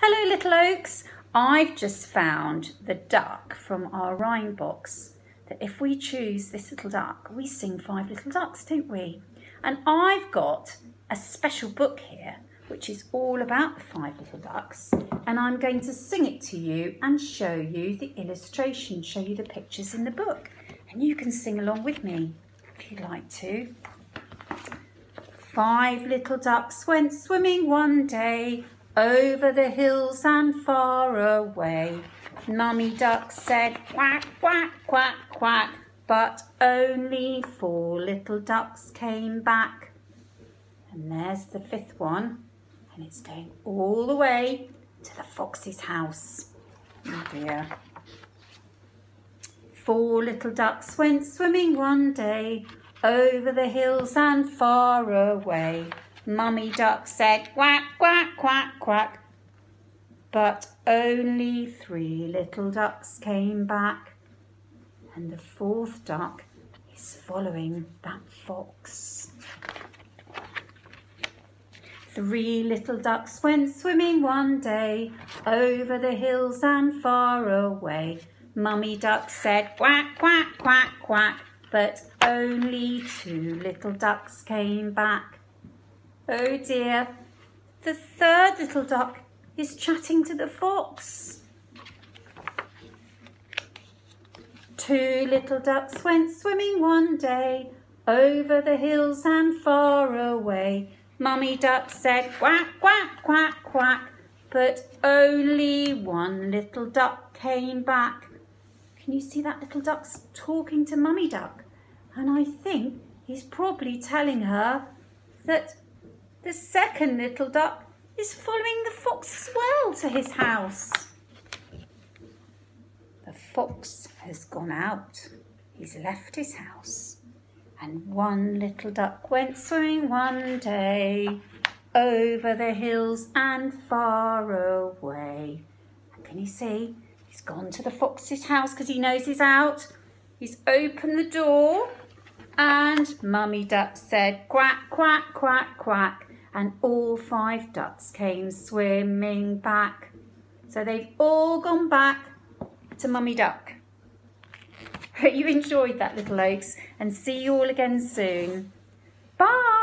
Hello little oaks. I've just found the duck from our rhyme box that if we choose this little duck, we sing five little ducks, don't we? And I've got a special book here which is all about the five little ducks and I'm going to sing it to you and show you the illustration, show you the pictures in the book and you can sing along with me if you'd like to. Five little ducks went swimming one day over the hills and far away. Mummy Duck said quack, quack, quack, quack, but only four little ducks came back. And there's the fifth one, and it's going all the way to the fox's house. Oh dear. Four little ducks went swimming one day over the hills and far away. Mummy Duck said quack, quack, quack, quack. But only three little ducks came back. And the fourth duck is following that fox. Three little ducks went swimming one day over the hills and far away. Mummy Duck said quack, quack, quack, quack, but only two little ducks came back. Oh dear, the third little duck is chatting to the fox. Two little ducks went swimming one day over the hills and far away. Mummy duck said quack, quack, quack, quack, but only one little duck came back. Can you see that little duck's talking to Mummy duck? And I think he's probably telling her that the second little duck is following the fox as well to his house. The fox has gone out. He's left his house. And one little duck went swimming one day over the hills and far away. And can you see? He's gone to the fox's house because he knows he's out. He's opened the door and Mummy Duck said quack, quack, quack, quack and all five ducks came swimming back. So they've all gone back to Mummy Duck. Hope you enjoyed that, little oaks, and see you all again soon. Bye!